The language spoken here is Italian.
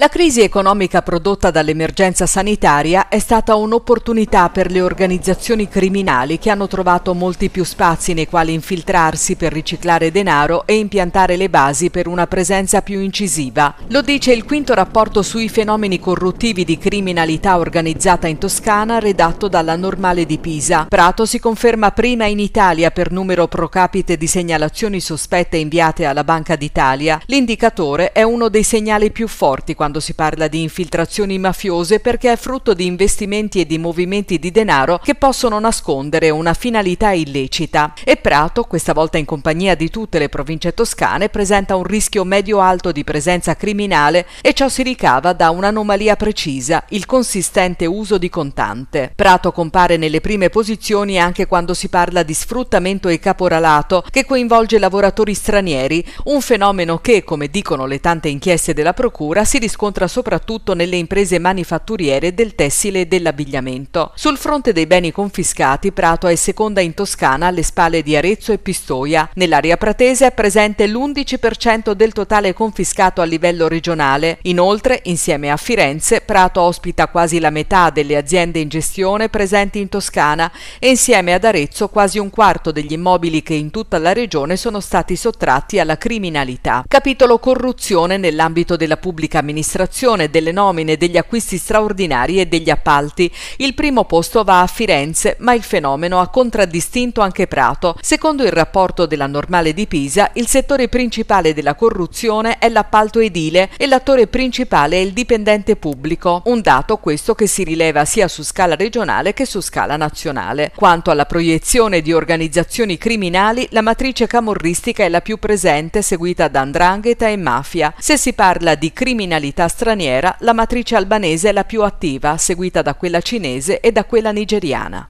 La crisi economica prodotta dall'emergenza sanitaria è stata un'opportunità per le organizzazioni criminali che hanno trovato molti più spazi nei quali infiltrarsi per riciclare denaro e impiantare le basi per una presenza più incisiva. Lo dice il quinto rapporto sui fenomeni corruttivi di criminalità organizzata in Toscana redatto dalla Normale di Pisa. Prato si conferma prima in Italia per numero pro capite di segnalazioni sospette inviate alla Banca d'Italia. L'indicatore è uno dei segnali più forti quando quando si parla di infiltrazioni mafiose perché è frutto di investimenti e di movimenti di denaro che possono nascondere una finalità illecita. E Prato, questa volta in compagnia di tutte le province toscane, presenta un rischio medio-alto di presenza criminale e ciò si ricava da un'anomalia precisa, il consistente uso di contante. Prato compare nelle prime posizioni anche quando si parla di sfruttamento e caporalato che coinvolge lavoratori stranieri, un fenomeno che, come dicono le tante inchieste della Procura, si riscontra riscontra soprattutto nelle imprese manifatturiere del tessile e dell'abbigliamento. Sul fronte dei beni confiscati, Prato è seconda in Toscana alle spalle di Arezzo e Pistoia. Nell'area pratese è presente l'11% del totale confiscato a livello regionale. Inoltre, insieme a Firenze, Prato ospita quasi la metà delle aziende in gestione presenti in Toscana e insieme ad Arezzo quasi un quarto degli immobili che in tutta la regione sono stati sottratti alla criminalità. Capitolo corruzione nell'ambito della pubblica amministrazione amministrazione delle nomine, degli acquisti straordinari e degli appalti. Il primo posto va a Firenze, ma il fenomeno ha contraddistinto anche Prato. Secondo il rapporto della Normale di Pisa, il settore principale della corruzione è l'appalto edile e l'attore principale è il dipendente pubblico, un dato questo che si rileva sia su scala regionale che su scala nazionale. Quanto alla proiezione di organizzazioni criminali, la matrice camorristica è la più presente, seguita da andrangheta e mafia. Se si parla di criminalità comunità straniera, la matrice albanese è la più attiva, seguita da quella cinese e da quella nigeriana.